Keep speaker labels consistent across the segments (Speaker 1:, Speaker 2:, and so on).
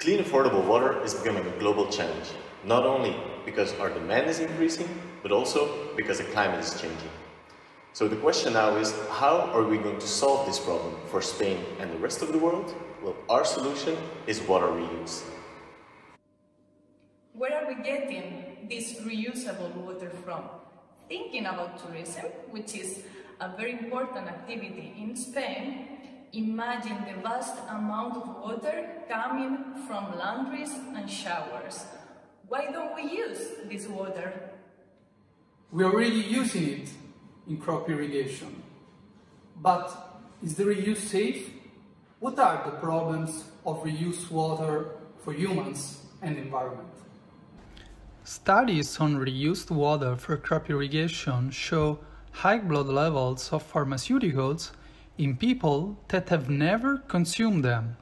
Speaker 1: Clean affordable water is becoming a global challenge, not only because our demand is increasing, but also because the climate is changing. So the question now is, how are we going to solve this problem for Spain and the rest of the world? Well, our solution is water reuse.
Speaker 2: Where are we getting this reusable water from? Thinking about tourism, which is a very important activity in Spain, imagine the vast amount of water coming from laundries and showers. Why don't we use this water?
Speaker 3: We're already using it in crop irrigation. But is the reuse safe? What are the problems of reused water for humans and environment?
Speaker 4: Studies on reused water for crop irrigation show high blood levels of pharmaceuticals in people that have never consumed them.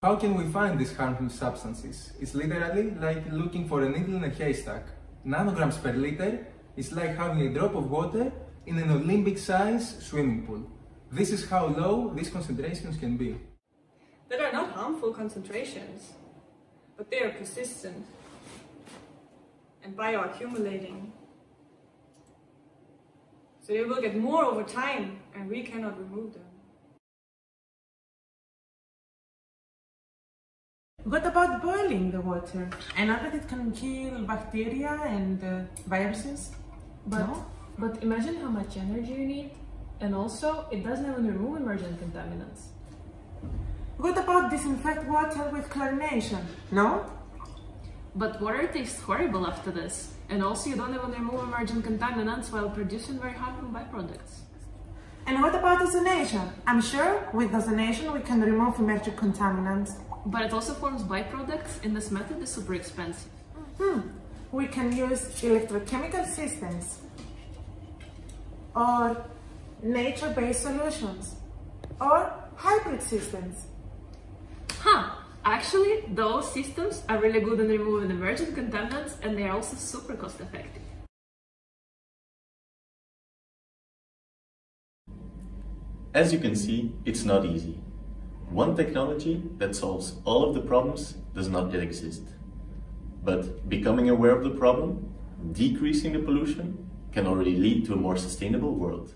Speaker 5: How can we find these harmful substances? It's literally like looking for a needle in a haystack. Nanograms per liter is like having a drop of water in an Olympic-sized swimming pool. This is how low these concentrations can be.
Speaker 6: That are not harmful concentrations, but they are persistent and bioaccumulating. So they will get more over time and we cannot remove them.
Speaker 7: What about boiling the water? I know that it can kill bacteria and uh, viruses.
Speaker 8: But,
Speaker 7: no?
Speaker 8: but imagine how much energy you need. And also, it doesn't even remove emergent contaminants.
Speaker 7: What about disinfect water with chlorination? No?
Speaker 8: But water tastes horrible after this. And also, you don't even remove emerging contaminants while producing very harmful byproducts.
Speaker 7: And what about ozonation? I'm sure with ozonation we can remove emerging contaminants.
Speaker 8: But it also forms byproducts, and this method is super expensive.
Speaker 7: Hmm. We can use electrochemical systems or nature-based solutions or hybrid systems.
Speaker 8: Huh! Actually, those systems are really good in removing emergent contaminants and they're also super cost effective.
Speaker 1: As you can see, it's not easy. One technology that solves all of the problems does not yet exist. But becoming aware of the problem, decreasing the pollution, can already lead to a more sustainable world.